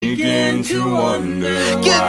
begin to wonder.